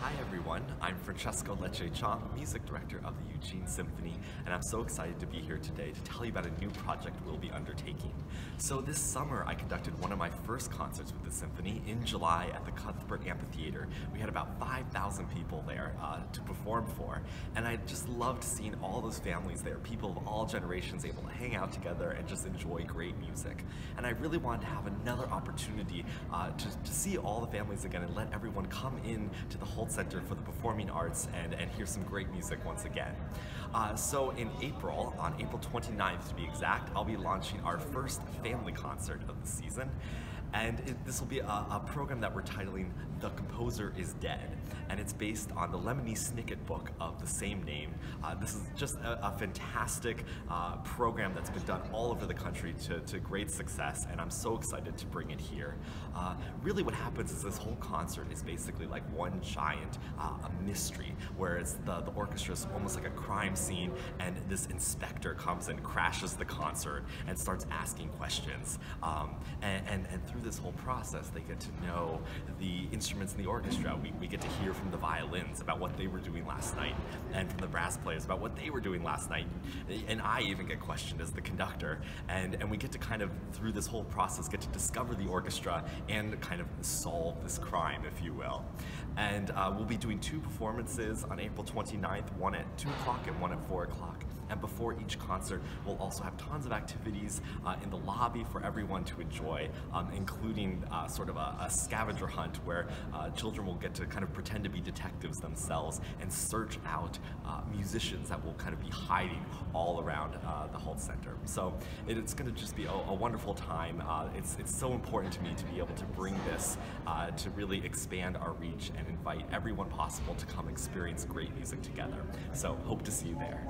Hi everyone, I'm Francesco Lecce Chong, music director of the Eugene Symphony, and I'm so excited to be here today to tell you about a new project we'll be undertaking. So this summer I conducted one of my first concerts with the symphony in July at the Cuthbert Amphitheater. We had about 5,000 people there uh, to perform for, and I just loved seeing all those families there, people of all generations able to hang out together and just enjoy great music. And I really wanted to have another opportunity uh, to, to see all the families again and let everyone come in to the Hult Center for the Performing Arts and, and hear some great music once again. Uh, so in April, on April 29th to be exact, I'll be launching our first family concert of the season. And this will be a, a, program that we're titling The Composer is Dead. And it's based on the Lemony Snicket book of the same name. Uh, this is just a, a fantastic uh, program that's been done all over the country to, to, great success, and I'm so excited to bring it here. Uh, really what happens is this whole concert is basically like one giant uh, a mystery, where it's the, the orchestra is almost like a crime scene, and this inspector comes and crashes the concert and starts asking questions. Um, and, and, and through through this whole process, they get to know the instruments in the orchestra. We, we get to hear from the violins about what they were doing last night, and from the brass players about what they were doing last night. And I even get questioned as the conductor, and, and we get to kind of, through this whole process, get to discover the orchestra and kind of solve this crime, if you will. And uh, we'll be doing two performances on April 29th, one at 2 o'clock and one at 4 o'clock. And before each concert, we'll also have tons of activities uh, in the lobby for everyone to enjoy, um, including uh, sort of a, a, scavenger hunt where uh, children will get to kind of pretend to be detectives themselves and search out uh, musicians that will kind of be hiding all around uh, the Hult Center. So it's going to just be a, a wonderful time. Uh, it's, it's so important to me to be able to bring this to really expand our reach and invite everyone possible to come experience great music together. So hope to see you there.